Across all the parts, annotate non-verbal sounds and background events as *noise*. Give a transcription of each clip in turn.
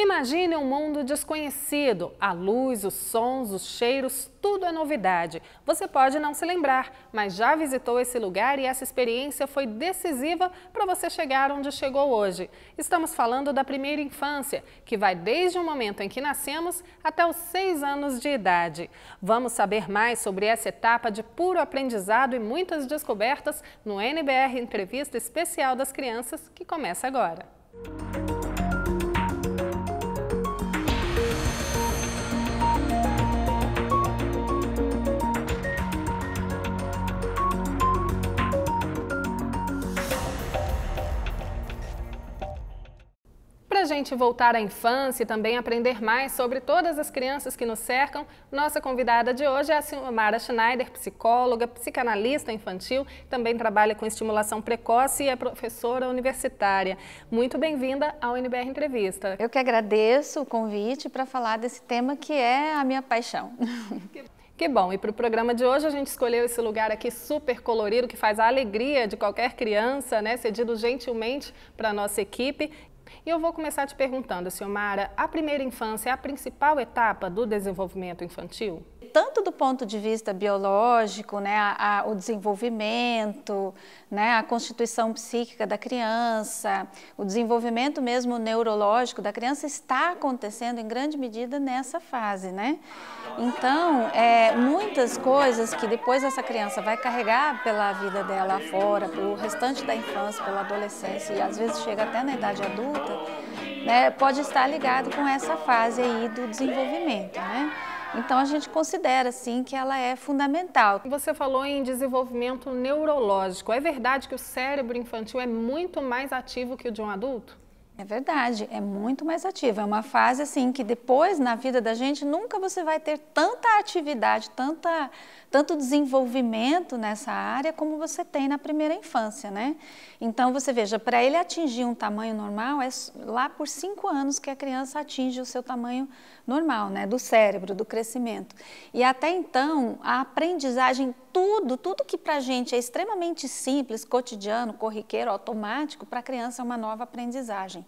Imagine um mundo desconhecido. A luz, os sons, os cheiros, tudo é novidade. Você pode não se lembrar, mas já visitou esse lugar e essa experiência foi decisiva para você chegar onde chegou hoje. Estamos falando da primeira infância, que vai desde o momento em que nascemos até os seis anos de idade. Vamos saber mais sobre essa etapa de puro aprendizado e muitas descobertas no NBR Entrevista Especial das Crianças, que começa agora. Para a gente voltar à infância e também aprender mais sobre todas as crianças que nos cercam, nossa convidada de hoje é a Silmara Schneider, psicóloga, psicanalista infantil, também trabalha com estimulação precoce e é professora universitária. Muito bem-vinda ao NBR Entrevista. Eu que agradeço o convite para falar desse tema que é a minha paixão. Que bom, e para o programa de hoje a gente escolheu esse lugar aqui super colorido que faz a alegria de qualquer criança, né, cedido gentilmente para a nossa equipe. E eu vou começar te perguntando, Silmara, a primeira infância é a principal etapa do desenvolvimento infantil? Tanto do ponto de vista biológico, né, a, a, o desenvolvimento, né, a constituição psíquica da criança, o desenvolvimento mesmo neurológico da criança está acontecendo em grande medida nessa fase, né? Então, é, muitas coisas que depois essa criança vai carregar pela vida dela fora, pelo restante da infância, pela adolescência e às vezes chega até na idade adulta, né, pode estar ligado com essa fase aí do desenvolvimento, né? Então a gente considera sim que ela é fundamental. Você falou em desenvolvimento neurológico. É verdade que o cérebro infantil é muito mais ativo que o de um adulto? É verdade, é muito mais ativo. É uma fase assim que depois na vida da gente nunca você vai ter tanta atividade, tanta, tanto desenvolvimento nessa área como você tem na primeira infância, né? Então você veja, para ele atingir um tamanho normal é lá por cinco anos que a criança atinge o seu tamanho normal, né? Do cérebro, do crescimento. E até então a aprendizagem, tudo, tudo que para a gente é extremamente simples, cotidiano, corriqueiro, automático, para a criança é uma nova aprendizagem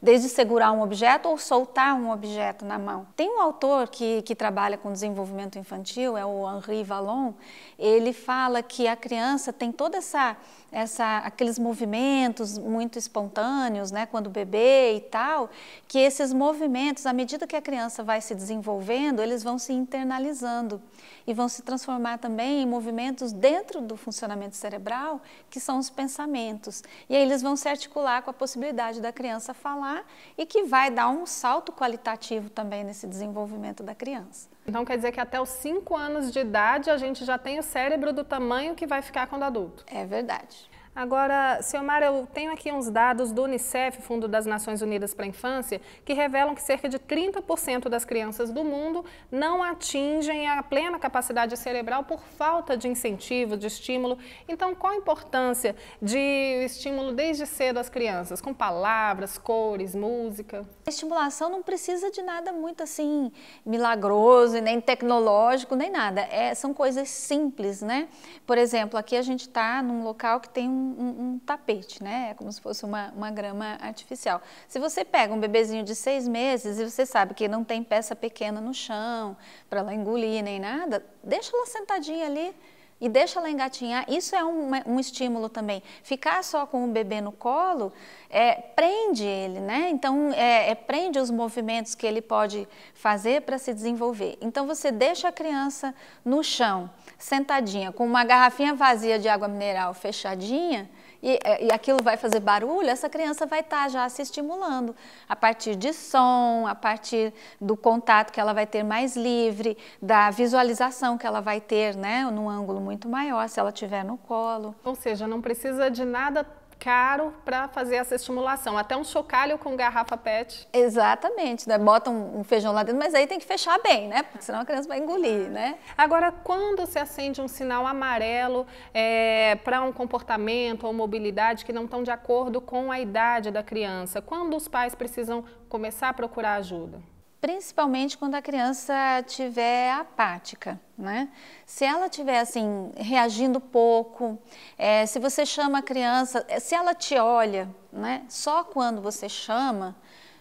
desde segurar um objeto ou soltar um objeto na mão. Tem um autor que, que trabalha com desenvolvimento infantil, é o Henri Vallon, ele fala que a criança tem toda essa, essa aqueles movimentos muito espontâneos, né, quando bebê e tal, que esses movimentos, à medida que a criança vai se desenvolvendo, eles vão se internalizando e vão se transformar também em movimentos dentro do funcionamento cerebral, que são os pensamentos. E aí eles vão se articular com a possibilidade da criança falar e que vai dar um salto qualitativo também nesse desenvolvimento da criança. Então quer dizer que até os 5 anos de idade a gente já tem o cérebro do tamanho que vai ficar quando adulto. É verdade. Agora, Silmar, eu tenho aqui uns dados do Unicef, Fundo das Nações Unidas para a Infância, que revelam que cerca de 30% das crianças do mundo não atingem a plena capacidade cerebral por falta de incentivo, de estímulo. Então, qual a importância de estímulo desde cedo às crianças, com palavras, cores, música? A estimulação não precisa de nada muito assim milagroso, nem tecnológico, nem nada. É, são coisas simples, né? Por exemplo, aqui a gente está num local que tem um um, um, tapete, né? É como se fosse uma, uma grama artificial. Se você pega um bebezinho de seis meses e você sabe que não tem peça pequena no chão para ela engolir nem nada, deixa ela sentadinha ali e deixa ela engatinhar. Isso é um, um, estímulo também. Ficar só com o bebê no colo é, prende ele, né? Então, é, é, prende os movimentos que ele pode fazer para se desenvolver. Então, você deixa a criança no chão sentadinha, com uma garrafinha vazia de água mineral fechadinha, e, e aquilo vai fazer barulho, essa criança vai estar tá já se estimulando a partir de som, a partir do contato que ela vai ter mais livre, da visualização que ela vai ter, né, num ângulo muito maior, se ela tiver no colo. Ou seja, não precisa de nada caro para fazer essa estimulação. Até um chocalho com garrafa PET. Exatamente, né? Bota um, um, feijão lá dentro, mas aí tem que fechar bem, né? Porque senão a criança vai engolir, né? Agora, quando se acende um sinal amarelo é, para um comportamento ou mobilidade que não estão de acordo com a idade da criança, quando os pais precisam começar a procurar ajuda? Principalmente quando a criança estiver apática, né? Se ela estiver assim, reagindo pouco, é, se você chama a criança, se ela te olha, né? Só quando você chama,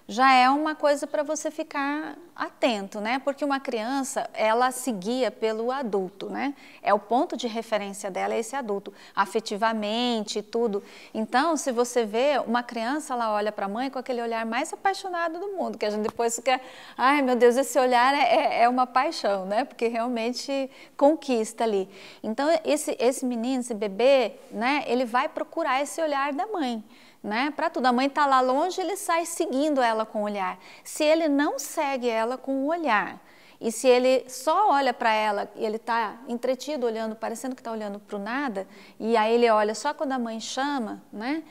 já é uma coisa para você ficar atento, né? Porque uma criança, ela se guia pelo adulto, né? É o ponto de referência dela, é esse adulto, afetivamente e tudo. Então, se você vê uma criança, ela olha para a mãe com aquele olhar mais apaixonado do mundo, que a gente depois fica, ai meu Deus, esse olhar é, é, é uma paixão, né? Porque realmente conquista ali. Então, esse, esse menino, esse bebê, né? Ele vai procurar esse olhar da mãe né? Para tudo. A mãe está lá longe, ele sai seguindo ela com o olhar. Se ele não segue ela com o olhar, e se ele só olha para ela e ele está entretido olhando, parecendo que está olhando para o nada, e aí ele olha só quando a mãe chama, né?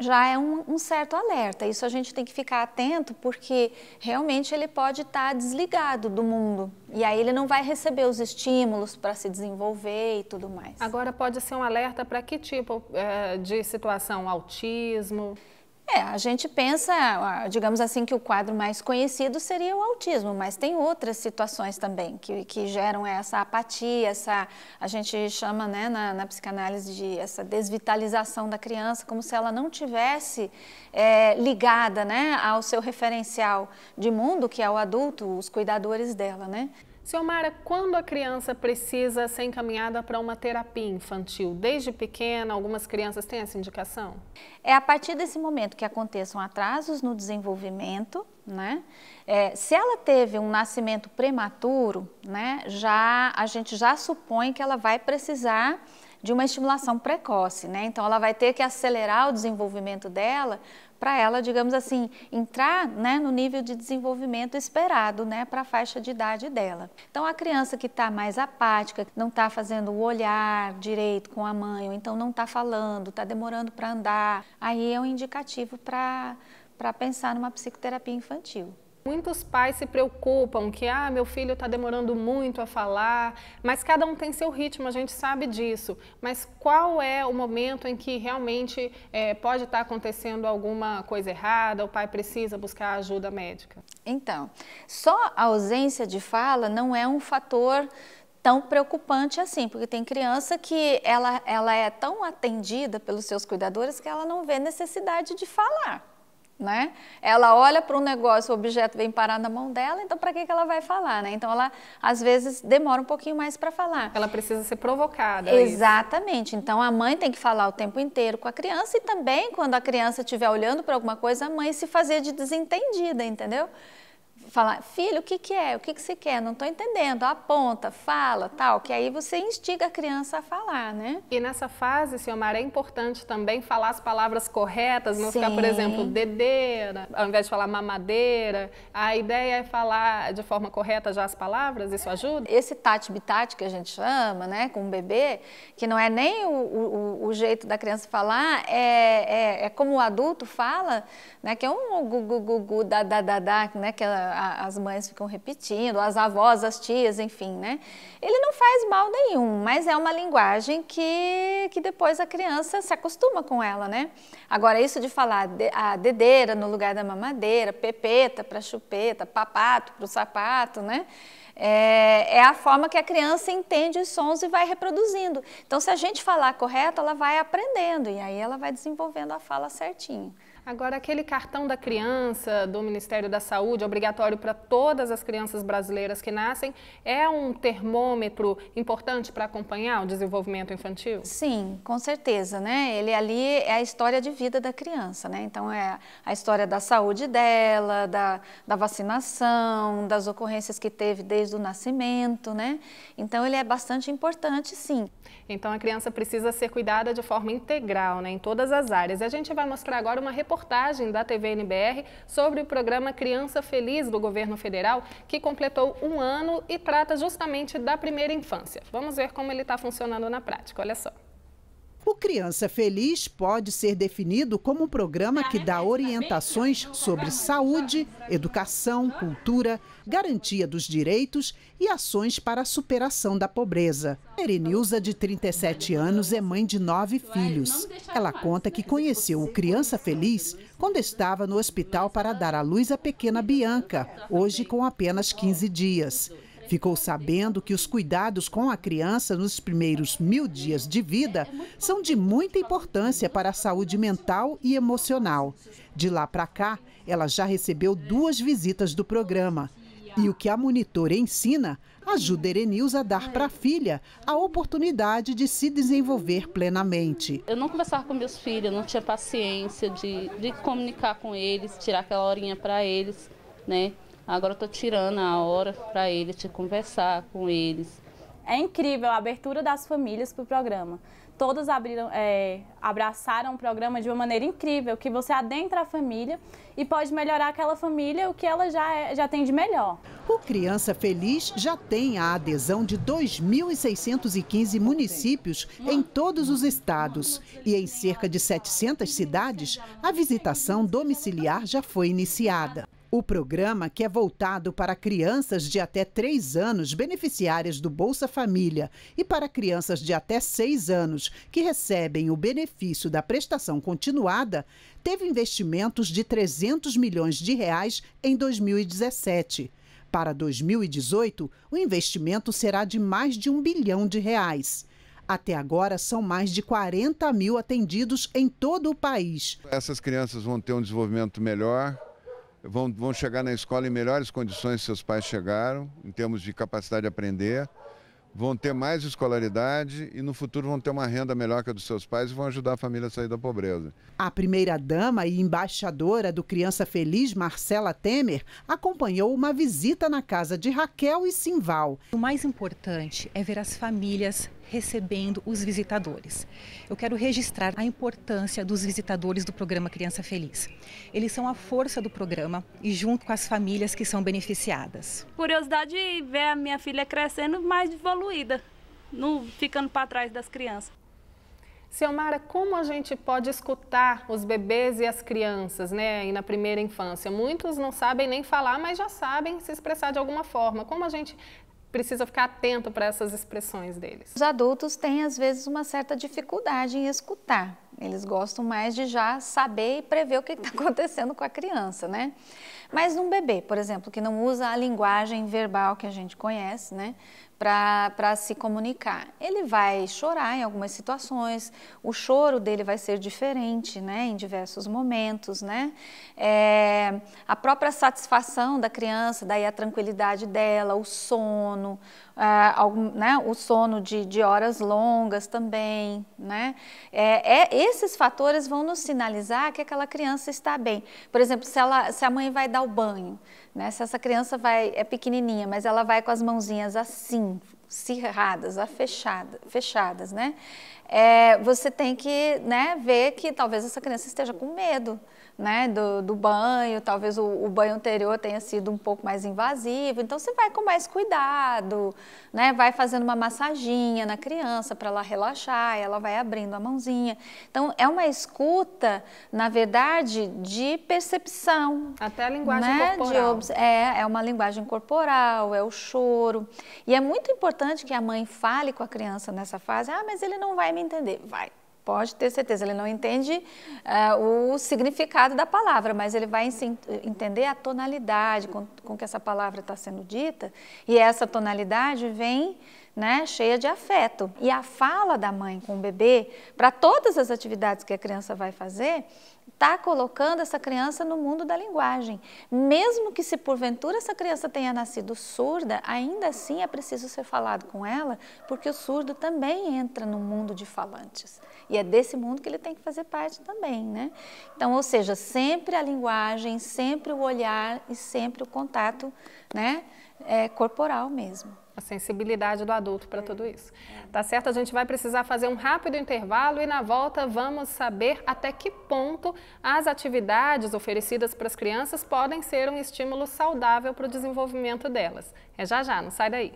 Já é um, um, certo alerta. Isso a gente tem que ficar atento porque realmente ele pode estar desligado do mundo e aí ele não vai receber os estímulos para se desenvolver e tudo mais. Agora pode ser um alerta para que tipo é, de situação? Autismo? É, a gente pensa, digamos assim, que o quadro mais conhecido seria o autismo, mas tem outras situações também que, que geram essa apatia, essa, a gente chama né, na, na psicanálise de essa desvitalização da criança, como se ela não tivesse é, ligada né, ao seu referencial de mundo, que é o adulto, os cuidadores dela, né? Mara, quando a criança precisa ser encaminhada para uma terapia infantil? Desde pequena, algumas crianças têm essa indicação? É a partir desse momento que aconteçam atrasos no desenvolvimento, né? É, se ela teve um nascimento prematuro, né, já, a gente já supõe que ela vai precisar de uma estimulação precoce, né? Então ela vai ter que acelerar o desenvolvimento dela para ela, digamos assim, entrar né, no nível de desenvolvimento esperado né, para a faixa de idade dela. Então, a criança que está mais apática, não está fazendo o olhar direito com a mãe, ou então não está falando, está demorando para andar, aí é um indicativo para pensar numa psicoterapia infantil. Muitos pais se preocupam que, ah, meu filho está demorando muito a falar, mas cada um tem seu ritmo, a gente sabe disso. Mas qual é o momento em que realmente é, pode estar tá acontecendo alguma coisa errada, o pai precisa buscar ajuda médica? Então, só a ausência de fala não é um fator tão preocupante assim, porque tem criança que ela, ela é tão atendida pelos seus cuidadores que ela não vê necessidade de falar né? Ela olha para um negócio, o objeto vem parar na mão dela, então para que, que ela vai falar, né? Então ela às vezes demora um pouquinho mais para falar. Ela precisa ser provocada. É Exatamente. É então a mãe tem que falar o tempo inteiro com a criança e também quando a criança estiver olhando para alguma coisa, a mãe se fazer de desentendida, entendeu? Falar, filho, o que, que é? O que, que você quer? Não estou entendendo. Aponta, fala, tal, que aí você instiga a criança a falar, né? E nessa fase, Silmar, é importante também falar as palavras corretas, não Sim. ficar, por exemplo, dedeira, ao invés de falar mamadeira. A ideia é falar de forma correta já as palavras, isso ajuda? Esse tati-bitate que a gente chama, né, com o bebê, que não é nem o, o, o jeito da criança falar, é, é, é, como o adulto fala, né, que é um gu-gu-gu-gu, da-da-da-da, né, que as mães ficam repetindo, as avós, as tias, enfim, né? Ele não faz mal nenhum, mas é uma linguagem que, que depois a criança se acostuma com ela, né? Agora, isso de falar a dedeira no lugar da mamadeira, pepeta para chupeta, papato para o sapato, né? É, é, a forma que a criança entende os sons e vai reproduzindo. Então, se a gente falar correto, ela vai aprendendo e aí ela vai desenvolvendo a fala certinho. Agora, aquele cartão da criança do Ministério da Saúde, obrigatório para todas as crianças brasileiras que nascem, é um termômetro importante para acompanhar o desenvolvimento infantil? Sim, com certeza, né? Ele ali é a história de vida da criança, né? Então, é a história da saúde dela, da, da vacinação, das ocorrências que teve desde o nascimento, né? Então, ele é bastante importante, sim. Então, a criança precisa ser cuidada de forma integral, né? Em todas as áreas. A gente vai mostrar agora uma reportagem reportagem da TV NBR sobre o programa Criança Feliz do governo federal, que completou um ano e trata justamente da primeira infância. Vamos ver como ele está funcionando na prática. Olha só. O Criança Feliz pode ser definido como um programa que dá orientações sobre saúde, educação, cultura, garantia dos direitos e ações para a superação da pobreza. Erenilza, de 37 anos, é mãe de nove filhos. Ela conta que conheceu o Criança Feliz quando estava no hospital para dar à luz a pequena Bianca, hoje com apenas 15 dias. Ficou sabendo que os cuidados com a criança nos primeiros mil dias de vida são de muita importância para a saúde mental e emocional. De lá para cá, ela já recebeu duas visitas do programa. E o que a monitora ensina ajuda Erenilza a dar para a filha a oportunidade de se desenvolver plenamente. Eu não conversava com meus filhos, não tinha paciência de, de comunicar com eles, tirar aquela horinha para eles, né? Agora eu estou tirando a hora para eles, de conversar com eles. É incrível a abertura das famílias para o programa todas abriram, é, abraçaram o programa de uma maneira incrível, que você adentra a família e pode melhorar aquela família o que ela já, é, já tem de melhor. O Criança Feliz já tem a adesão de 2.615 municípios em todos os estados e em cerca de 700 cidades a visitação domiciliar já foi iniciada. O programa, que é voltado para crianças de até 3 anos beneficiárias do Bolsa Família e para crianças de até 6 anos que recebem o benefício da prestação continuada, teve investimentos de 300 milhões de reais em 2017. Para 2018, o investimento será de mais de um bilhão de reais. Até agora, são mais de 40 mil atendidos em todo o país. Essas crianças vão ter um desenvolvimento melhor, vão, vão chegar na escola em melhores condições que seus pais chegaram, em termos de capacidade de aprender, vão ter mais escolaridade e no futuro vão ter uma renda melhor que a dos seus pais e vão ajudar a família a sair da pobreza. A primeira-dama e embaixadora do Criança Feliz, Marcela Temer, acompanhou uma visita na casa de Raquel e Simval. O mais importante é ver as famílias recebendo os visitadores. Eu quero registrar a importância dos visitadores do programa Criança Feliz. Eles são a força do programa e junto com as famílias que são beneficiadas. Curiosidade de ver a minha filha crescendo mais evoluída, não ficando para trás das crianças. Silmara, como a gente pode escutar os bebês e as crianças, né, aí na primeira infância? Muitos não sabem nem falar, mas já sabem se expressar de alguma forma. Como a gente precisa ficar atento para essas expressões deles. Os adultos têm, às vezes, uma certa dificuldade em escutar. Eles gostam mais de já saber e prever o que está *laughs* acontecendo com a criança, né? Mas num bebê, por exemplo, que não usa a linguagem verbal que a gente conhece, né? Para se comunicar. Ele vai chorar em algumas situações, o choro dele vai ser diferente, né, em diversos momentos, né. É, a própria satisfação da criança, daí a tranquilidade dela, o sono, é, algum, né, o sono de, de, horas longas também, né. É, é, esses fatores vão nos sinalizar que aquela criança está bem. Por exemplo, se, ela, se a mãe vai dar o banho, né? Se essa criança vai é pequenininha, mas ela vai com as mãozinhas assim, cerradas, fechadas, fechadas, né? É, você tem que né, ver que talvez essa criança esteja com medo né, do, do banho, talvez o, o, banho anterior tenha sido um pouco mais invasivo, então você vai com mais cuidado, né, vai fazendo uma massaginha na criança para ela relaxar, ela vai abrindo a mãozinha. Então é uma escuta, na verdade, de percepção. Até a linguagem né, corporal. De, é, é uma linguagem corporal, é o choro. E é muito importante que a mãe fale com a criança nessa fase, ah, mas ele não vai me entender. Vai, Pode ter certeza, ele não entende uh, o significado da palavra, mas ele vai entender a tonalidade com, com que essa palavra está sendo dita, e essa tonalidade vem né, cheia de afeto. E a fala da mãe com o bebê, para todas as atividades que a criança vai fazer, está colocando essa criança no mundo da linguagem. Mesmo que se porventura essa criança tenha nascido surda, ainda assim é preciso ser falado com ela, porque o surdo também entra no mundo de falantes. E é desse mundo que ele tem que fazer parte também, né? Então, ou seja, sempre a linguagem, sempre o olhar e sempre o contato, né? É, corporal mesmo a sensibilidade do adulto para tudo isso. Tá certo? A gente vai precisar fazer um rápido intervalo e na volta vamos saber até que ponto as atividades oferecidas para as crianças podem ser um estímulo saudável para o desenvolvimento delas. É já já, não sai daí.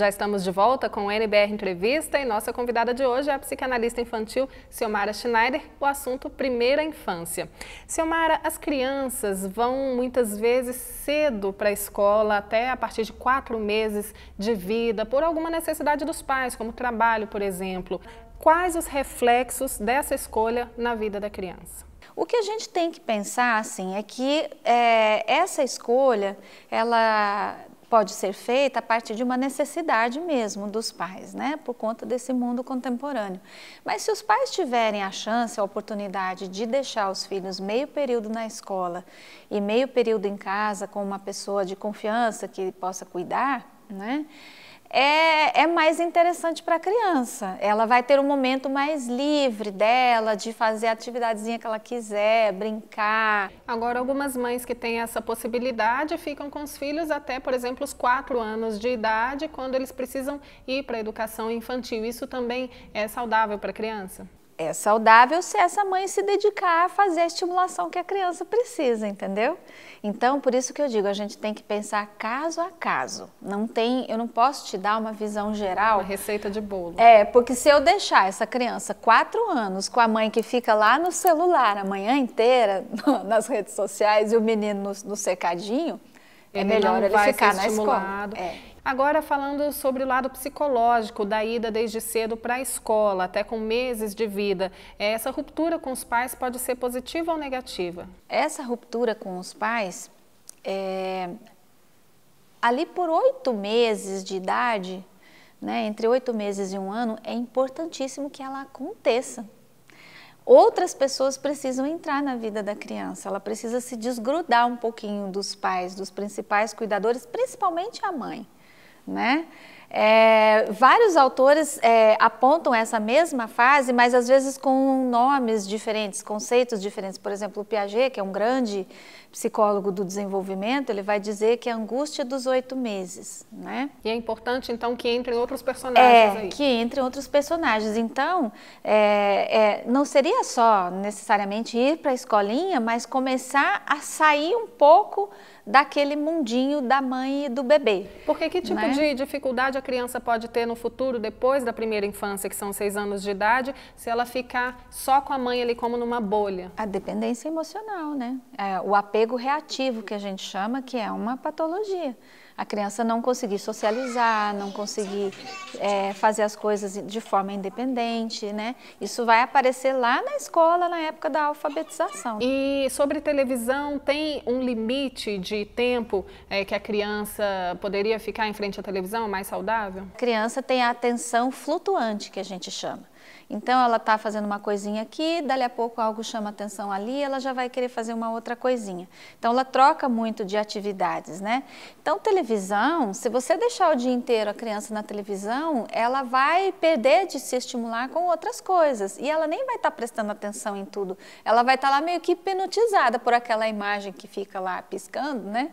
Já estamos de volta com o NBR Entrevista e nossa convidada de hoje é a psicanalista infantil Ciomara Schneider, o assunto primeira infância. Ciomara, as crianças vão muitas vezes cedo para a escola, até a partir de quatro meses de vida, por alguma necessidade dos pais, como trabalho, por exemplo. Quais os reflexos dessa escolha na vida da criança? O que a gente tem que pensar, assim, é que é, essa escolha, ela pode ser feita a partir de uma necessidade mesmo dos pais, né, por conta desse mundo contemporâneo. Mas se os pais tiverem a chance, a oportunidade de deixar os filhos meio período na escola e meio período em casa com uma pessoa de confiança que possa cuidar, né, é, é mais interessante para a criança. Ela vai ter um momento mais livre dela, de fazer a atividadezinha que ela quiser, brincar. Agora, algumas mães que têm essa possibilidade ficam com os filhos até, por exemplo, os quatro anos de idade, quando eles precisam ir para a educação infantil. Isso também é saudável para a criança? É saudável se essa mãe se dedicar a fazer a estimulação que a criança precisa, entendeu? Então, por isso que eu digo, a gente tem que pensar caso a caso. Não tem, eu não posso te dar uma visão geral. Uma receita de bolo. É, porque se eu deixar essa criança quatro anos com a mãe que fica lá no celular a manhã inteira *laughs* nas redes sociais e o menino no, no cercadinho, é melhor ele ficar na escola. É. Agora falando sobre o lado psicológico da ida desde cedo para a escola, até com meses de vida, é, essa ruptura com os pais pode ser positiva ou negativa? Essa ruptura com os pais, é, ali por oito meses de idade, né, entre oito meses e um ano, é importantíssimo que ela aconteça. Outras pessoas precisam entrar na vida da criança, ela precisa se desgrudar um pouquinho dos pais, dos principais cuidadores, principalmente a mãe né? É, vários autores é, apontam essa mesma fase, mas às vezes com nomes diferentes, conceitos diferentes. Por exemplo, o Piaget, que é um grande psicólogo do desenvolvimento, ele vai dizer que é a angústia dos oito meses, né? E é importante, então, que entrem outros personagens é, aí. que entrem outros personagens. Então, é, é, não seria só necessariamente ir para a escolinha, mas começar a sair um pouco daquele mundinho da mãe e do bebê. Porque que tipo né? de dificuldade a criança pode ter no futuro, depois da primeira infância, que são seis anos de idade, se ela ficar só com a mãe ali como numa bolha? A dependência emocional, né? É, o apego reativo que a gente chama, que é uma patologia a criança não conseguir socializar, não conseguir é, fazer as coisas de forma independente, né? Isso vai aparecer lá na escola, na época da alfabetização. E sobre televisão, tem um limite de tempo é, que a criança poderia ficar em frente à televisão, mais saudável? A criança tem a atenção flutuante, que a gente chama. Então ela está fazendo uma coisinha aqui, dali a pouco algo chama atenção ali, ela já vai querer fazer uma outra coisinha. Então ela troca muito de atividades, né? Então televisão, se você deixar o dia inteiro a criança na televisão, ela vai perder de se estimular com outras coisas e ela nem vai estar tá prestando atenção em tudo. Ela vai estar tá lá meio que hipnotizada por aquela imagem que fica lá piscando, né?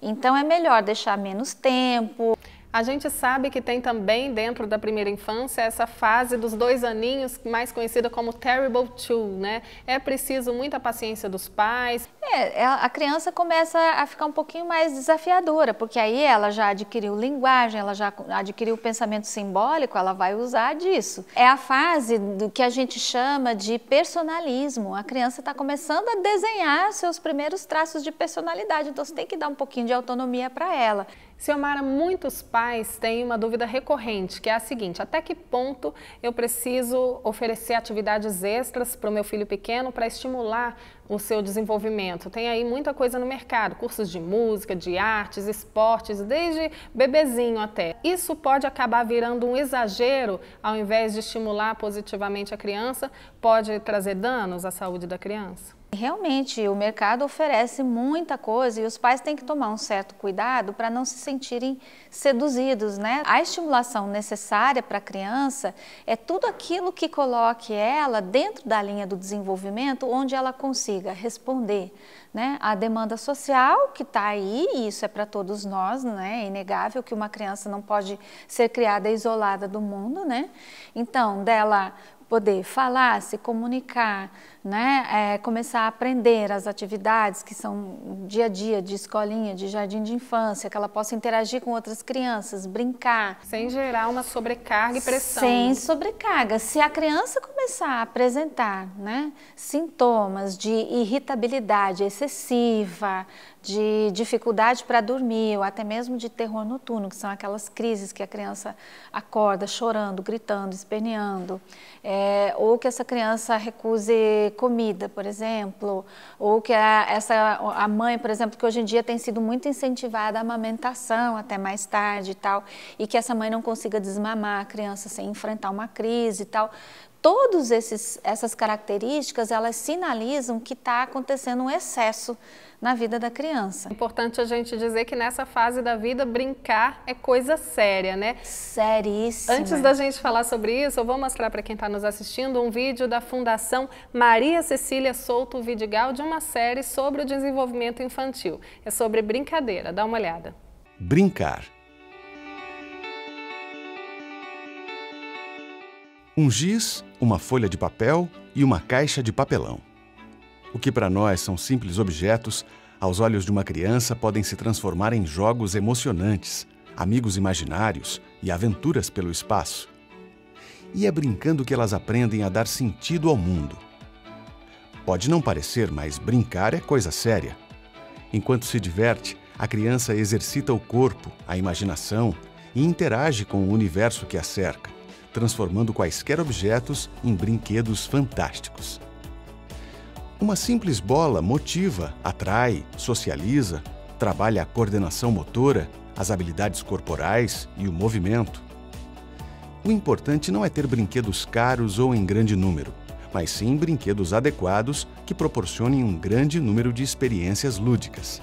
Então é melhor deixar menos tempo. A gente sabe que tem também dentro da primeira infância essa fase dos dois aninhos, mais conhecida como Terrible Two, né? É preciso muita paciência dos pais. É, a criança começa a ficar um pouquinho mais desafiadora, porque aí ela já adquiriu linguagem, ela já adquiriu pensamento simbólico, ela vai usar disso. É a fase do que a gente chama de personalismo. A criança está começando a desenhar seus primeiros traços de personalidade, então você tem que dar um pouquinho de autonomia para ela. Silmara, muitos pais têm uma dúvida recorrente, que é a seguinte: até que ponto eu preciso oferecer atividades extras para o meu filho pequeno para estimular o seu desenvolvimento? Tem aí muita coisa no mercado, cursos de música, de artes, esportes, desde bebezinho até. Isso pode acabar virando um exagero ao invés de estimular positivamente a criança, pode trazer danos à saúde da criança? Realmente, o mercado oferece muita coisa e os pais têm que tomar um certo cuidado para não se sentirem seduzidos, né? A estimulação necessária para a criança é tudo aquilo que coloque ela dentro da linha do desenvolvimento, onde ela consiga responder né, à demanda social que está aí, e isso é para todos nós, né? É inegável que uma criança não pode ser criada isolada do mundo, né? Então, dela poder falar, se comunicar, né? É, começar a aprender as atividades que são dia a dia de escolinha, de jardim de infância, que ela possa interagir com outras crianças, brincar. Sem gerar uma sobrecarga e pressão. Sem sobrecarga. Se a criança começar a apresentar né, sintomas de irritabilidade excessiva, de dificuldade para dormir ou até mesmo de terror noturno, que são aquelas crises que a criança acorda chorando, gritando, esperneando, é, ou que essa criança recuse comida, por exemplo, ou que a, essa, a mãe, por exemplo, que hoje em dia tem sido muito incentivada a amamentação até mais tarde e tal, e que essa mãe não consiga desmamar a criança sem enfrentar uma crise e tal. Todas essas características, elas sinalizam que está acontecendo um excesso na vida da criança. É importante a gente dizer que nessa fase da vida brincar é coisa séria, né? Seríssima. Antes da gente falar sobre isso, eu vou mostrar para quem está nos assistindo um vídeo da Fundação Maria Cecília Souto Vidigal de uma série sobre o desenvolvimento infantil. É sobre brincadeira, dá uma olhada. Brincar. Um giz, uma folha de papel e uma caixa de papelão. O que para nós são simples objetos, aos olhos de uma criança podem se transformar em jogos emocionantes, amigos imaginários e aventuras pelo espaço. E é brincando que elas aprendem a dar sentido ao mundo. Pode não parecer, mas brincar é coisa séria. Enquanto se diverte, a criança exercita o corpo, a imaginação e interage com o universo que a cerca, transformando quaisquer objetos em brinquedos fantásticos. Uma simples bola motiva, atrai, socializa, trabalha a coordenação motora, as habilidades corporais e o movimento. O importante não é ter brinquedos caros ou em grande número, mas sim brinquedos adequados que proporcionem um grande número de experiências lúdicas.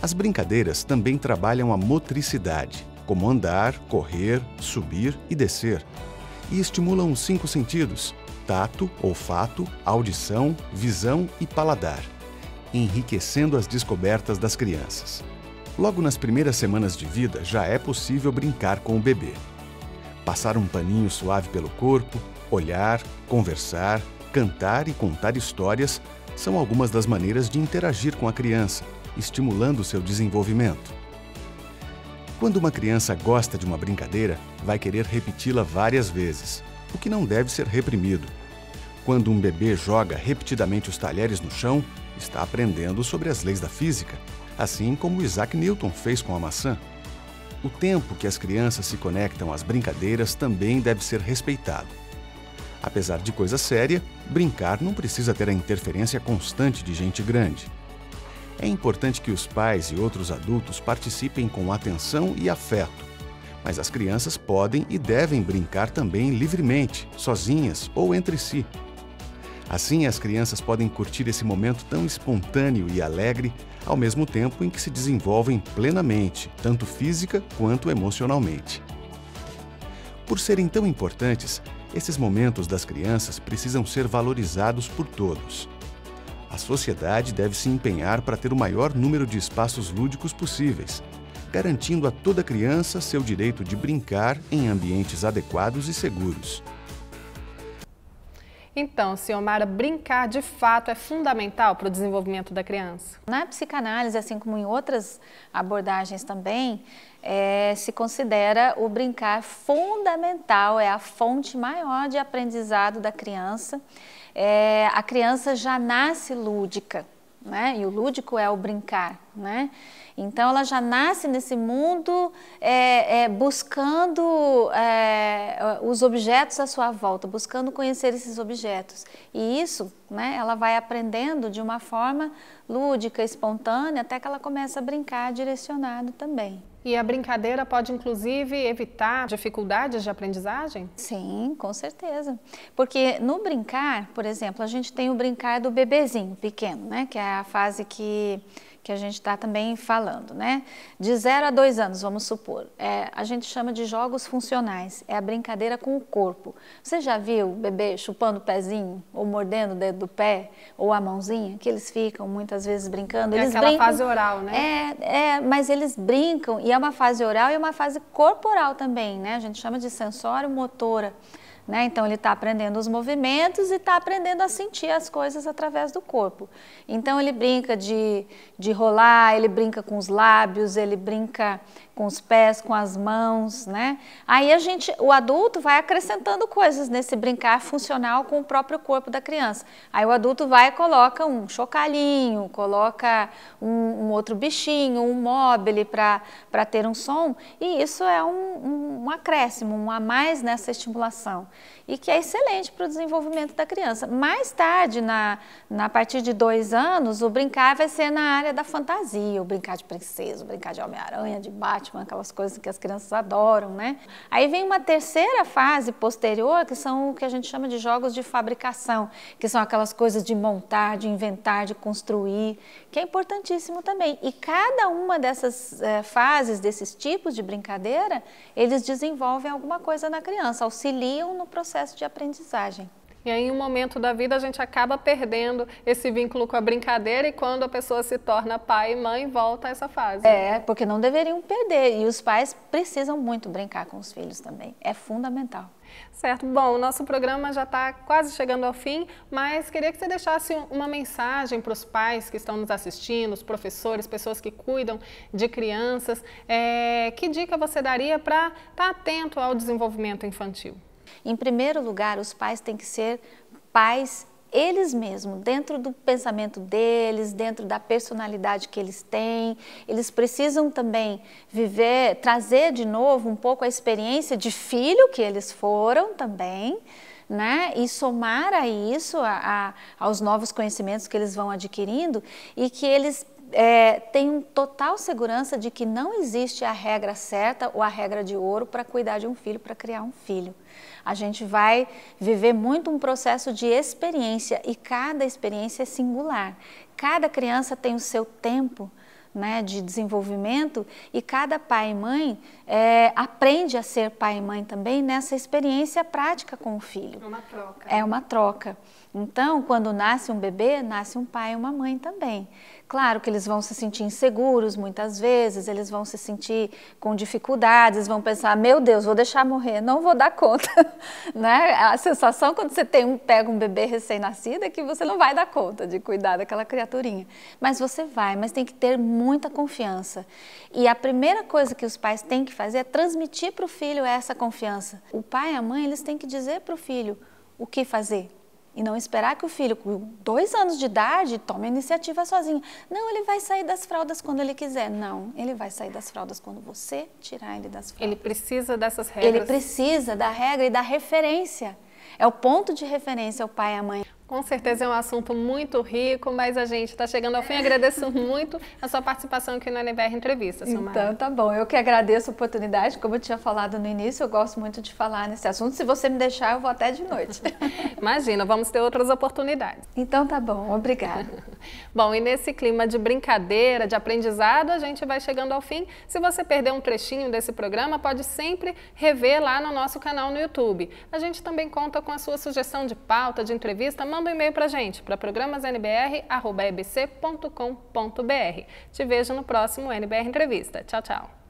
As brincadeiras também trabalham a motricidade, como andar, correr, subir e descer, e estimulam os cinco sentidos, tato, olfato, audição, visão e paladar, enriquecendo as descobertas das crianças. Logo nas primeiras semanas de vida já é possível brincar com o bebê. Passar um paninho suave pelo corpo, olhar, conversar, cantar e contar histórias são algumas das maneiras de interagir com a criança, estimulando seu desenvolvimento. Quando uma criança gosta de uma brincadeira, vai querer repeti-la várias vezes o que não deve ser reprimido. Quando um bebê joga repetidamente os talheres no chão, está aprendendo sobre as leis da física, assim como Isaac Newton fez com a maçã. O tempo que as crianças se conectam às brincadeiras também deve ser respeitado. Apesar de coisa séria, brincar não precisa ter a interferência constante de gente grande. É importante que os pais e outros adultos participem com atenção e afeto, mas as crianças podem e devem brincar também livremente, sozinhas ou entre si. Assim, as crianças podem curtir esse momento tão espontâneo e alegre, ao mesmo tempo em que se desenvolvem plenamente, tanto física quanto emocionalmente. Por serem tão importantes, esses momentos das crianças precisam ser valorizados por todos. A sociedade deve se empenhar para ter o maior número de espaços lúdicos possíveis, garantindo a toda criança seu direito de brincar em ambientes adequados e seguros. Então, Ciomara, brincar de fato é fundamental para o desenvolvimento da criança? Na psicanálise, assim como em outras abordagens também, é, se considera o brincar fundamental, é a fonte maior de aprendizado da criança. É, a criança já nasce lúdica, né? E o lúdico é o brincar, né? Então ela já nasce nesse mundo é, é, buscando é, os objetos à sua volta, buscando conhecer esses objetos. E isso, né, ela vai aprendendo de uma forma lúdica, espontânea, até que ela começa a brincar direcionado também. E a brincadeira pode, inclusive, evitar dificuldades de aprendizagem? Sim, com certeza. Porque no brincar, por exemplo, a gente tem o brincar do bebezinho pequeno, né? Que é a fase que que a gente está também falando, né? De 0 a 2 anos, vamos supor. É, a gente chama de jogos funcionais, é a brincadeira com o corpo. Você já viu o bebê chupando o pezinho, ou mordendo o dedo do pé, ou a mãozinha, que eles ficam muitas vezes brincando? É eles aquela brincam, fase oral, né? É, é, mas eles brincam, e é uma fase oral e uma fase corporal também, né? A gente chama de sensório motora Né? Então ele está aprendendo os movimentos e está aprendendo a sentir as coisas através do corpo. Então ele brinca de, de rolar, ele brinca com os lábios, ele brinca com os pés, com as mãos, né? Aí a gente, o adulto vai acrescentando coisas nesse brincar funcional com o próprio corpo da criança. Aí o adulto vai e coloca um chocalhinho, coloca um, um outro bichinho, um móvel para ter um som, e isso é um, um, um acréscimo, um a mais nessa estimulação e que é excelente para o desenvolvimento da criança. Mais tarde, na, na partir de dois anos, o brincar vai ser na área da fantasia, o brincar de princesa, o brincar de Homem-Aranha, de Batman, aquelas coisas que as crianças adoram, né? Aí vem uma terceira fase posterior, que são o que a gente chama de jogos de fabricação, que são aquelas coisas de montar, de inventar, de construir, que é importantíssimo também. E cada uma dessas é, fases, desses tipos de brincadeira, eles desenvolvem alguma coisa na criança, auxiliam no processo de aprendizagem. E aí, em um momento da vida, a gente acaba perdendo esse vínculo com a brincadeira e quando a pessoa se torna pai e mãe, volta a essa fase. É, porque não deveriam perder. E os pais precisam muito brincar com os filhos também. É fundamental. Certo. Bom, o nosso programa já está quase chegando ao fim, mas queria que você deixasse uma mensagem para os pais que estão nos assistindo, os professores, pessoas que cuidam de crianças. É, que dica você daria para estar tá atento ao desenvolvimento infantil? Em primeiro lugar, os pais têm que ser pais eles mesmos, dentro do pensamento deles, dentro da personalidade que eles têm. Eles precisam também viver, trazer de novo um pouco a experiência de filho que eles foram também. Né? E somar a isso, a, a, aos novos conhecimentos que eles vão adquirindo e que eles é, tenham total segurança de que não existe a regra certa ou a regra de ouro para cuidar de um filho, para criar um filho a gente vai viver muito um processo de experiência e cada experiência é singular. Cada criança tem o seu tempo né, de desenvolvimento e cada pai e mãe é, aprende a ser pai e mãe também nessa experiência prática com o filho. É uma troca. É uma troca. Então, quando nasce um bebê, nasce um pai e uma mãe também. Claro que eles vão se sentir inseguros muitas vezes, eles vão se sentir com dificuldades, vão pensar: meu Deus, vou deixar morrer, não vou dar conta. *laughs* né? A sensação quando você tem um, pega um bebê recém-nascido é que você não vai dar conta de cuidar daquela criaturinha. Mas você vai, mas tem que ter muita confiança. E a primeira coisa que os pais têm que fazer é transmitir para o filho essa confiança. O pai e a mãe eles têm que dizer para o filho o que fazer, e não esperar que o filho, com dois anos de idade, tome a iniciativa sozinho. Não, ele vai sair das fraldas quando ele quiser. Não, ele vai sair das fraldas quando você tirar ele das fraldas. Ele precisa dessas regras. Ele precisa da regra e da referência. É o ponto de referência o pai e a mãe. Com certeza é um assunto muito rico, mas a gente está chegando ao fim. Agradeço muito a sua participação aqui no NBR Entrevista, Silmara. Então, tá bom. Eu que agradeço a oportunidade. Como eu tinha falado no início, eu gosto muito de falar nesse assunto. Se você me deixar, eu vou até de noite. *laughs* Imagina, vamos ter outras oportunidades. Então, tá bom. Obrigada. *laughs* bom, e nesse clima de brincadeira, de aprendizado, a gente vai chegando ao fim. Se você perdeu um trechinho desse programa, pode sempre rever lá no nosso canal no YouTube. A gente também conta com a sua sugestão de pauta, de entrevista manda um e-mail para a gente, para programasnbr.ebc.com.br. Te vejo no próximo NBR Entrevista. Tchau, tchau.